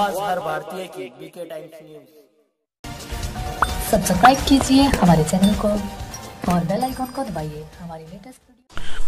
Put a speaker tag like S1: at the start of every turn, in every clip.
S1: आवाज़ हर भारतीय की बीके टाइम्स न्यूज़
S2: सब्सक्राइब कीजिए हमारे चैनल को और बेल आइकॉन को दबाइए हमारी लेटेस्ट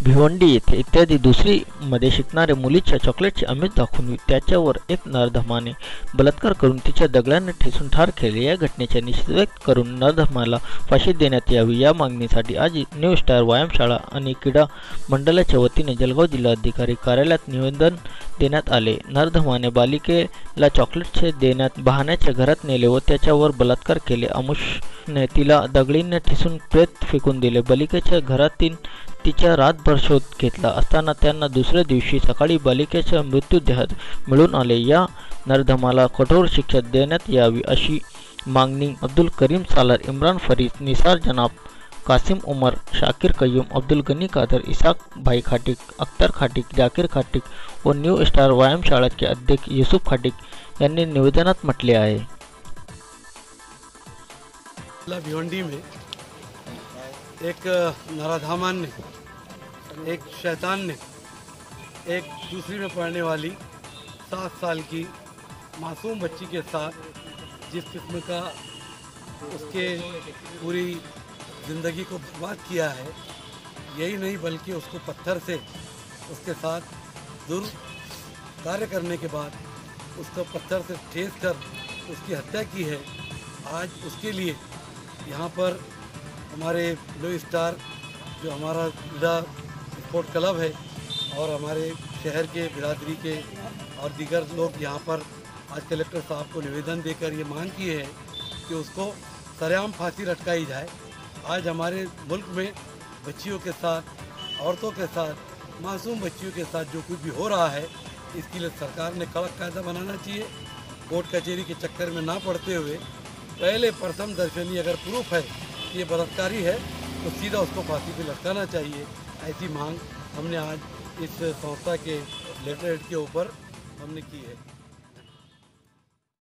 S3: भिवंडी येथे इत्यादी दुसरी मध्ये शिकणाऱ्या मुलीच्या चॉकलेटची आमिष दाखवून त्याच्यावर एक नरधमाने बलात्कार करून तिच्या दगडाने ठेचून ठार केले या घटनेचा निषेध व्यक्त करून नरधमाला फाशी देण्यात यावी या मागणीसाठी आज न्यू स्टार व्यायामशाळा आणि क्रीडा मंडळाच्या वतीने जळगाव जिल्हाधिकारी कार्यालयात निवेदन देण्यात आले. नरधमाने बालिकेला चॉकलेटचे देण्यात बहाण्याच्या घरात नेले व त्याच्यावर बलात्कार केले. अमुषने तिला दगडीने ठिसून प्रेत फेकून दिले. बालिकेच्या घरातील तिच्या रातभर शोध घेतला असताना त्यांना दुसऱ्या दिवशी सकाळी बालिकेच्या मृत्यूदेहात मिळून आले. या नरधमाला कठोर शिक्षा देण्यात यावी अशी मागणी अब्दुल करीम सालार इम्रान फरीद निसार जनाब कासिम उमर, शाकिर कय्यूम अब्दुल गनी कादर, इसाक भाई खाटिक, अख्तर खाटिक, जाकीर खाटिक व न्यू स्टार व्यायामशाळाचे अध्यक्ष युसुफ खाटिक यांनी निवेदनात म्हटले आहे.
S4: भिवंडी में एक नराधामान ने, एक शैतान ने, एक दूसरी में पढ़ने वाली सात साल की मासूम बच्ची के साथ जिस किस्म का उसके पूरी ज़िंदगी को बर्बाद किया है, यही नहीं बल्कि उसको पत्थर से उसके साथ दुर कार्य करने के बाद उसको पत्थर से ठेस कर उसकी हत्या की है। आज उसके लिए यहाँ पर हमारे ब्लू स्टार जो हमारा जिला स्पोर्ट क्लब है और हमारे शहर के बिरादरी के और दीगर लोग यहाँ पर आज कलेक्टर साहब को निवेदन देकर ये मांग की है कि उसको सरेआम फांसी लटकाई जाए। आज हमारे मुल्क में बच्चियों के साथ, औरतों के साथ, मासूम बच्चियों के साथ जो कुछ भी हो रहा है, इसके लिए सरकार ने कड़क कायदा बनाना चाहिए। कोर्ट कचहरी के चक्कर में ना पड़ते हुए पहले प्रथम दर्शनी अगर प्रूफ है कि ये बलात्कारी है तो सीधा उसको फांसी पे लटकाना चाहिए। ऐसी मांग हमने आज इस संस्था के लेटर के ऊपर हमने की है।